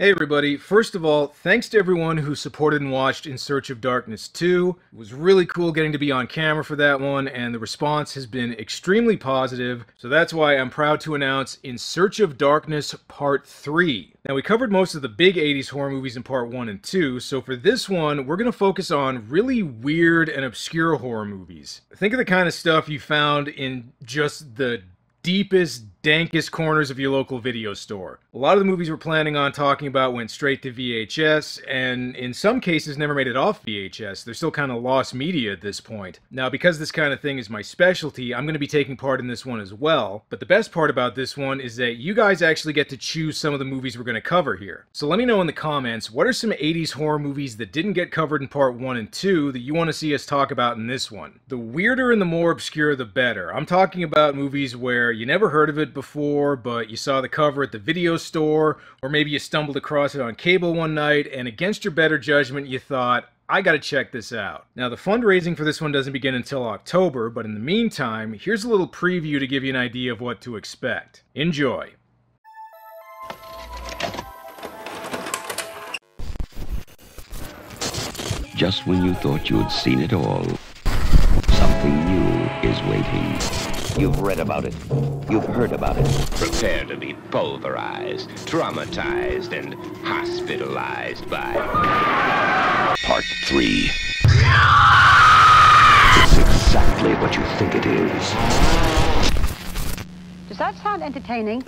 Hey everybody, first of all, thanks to everyone who supported and watched In Search of Darkness 2. It was really cool getting to be on camera for that one, and the response has been extremely positive, so that's why I'm proud to announce In Search of Darkness Part 3. Now, we covered most of the big 80s horror movies in Part 1 and 2, so for this one, we're going to focus on really weird and obscure horror movies. Think of the kind of stuff you found in just the deepest, dankest corners of your local video store. A lot of the movies we're planning on talking about went straight to VHS, and in some cases never made it off VHS. They're still kind of lost media at this point. Now, because this kind of thing is my specialty, I'm going to be taking part in this one as well. But the best part about this one is that you guys actually get to choose some of the movies we're going to cover here. So let me know in the comments, what are some 80s horror movies that didn't get covered in part 1 and 2 that you want to see us talk about in this one? The weirder and the more obscure, the better. I'm talking about movies where you never heard of it before, but you saw the cover at the video store, or maybe you stumbled across it on cable one night, and against your better judgment, you thought, I gotta check this out. Now, the fundraising for this one doesn't begin until October, but in the meantime, here's a little preview to give you an idea of what to expect. Enjoy. Just when you thought you had seen it all, something new is waiting. You've read about it. You've heard about it. Prepare to be pulverized, traumatized, and hospitalized by... Part 3. It's exactly what you think it is. Does that sound entertaining?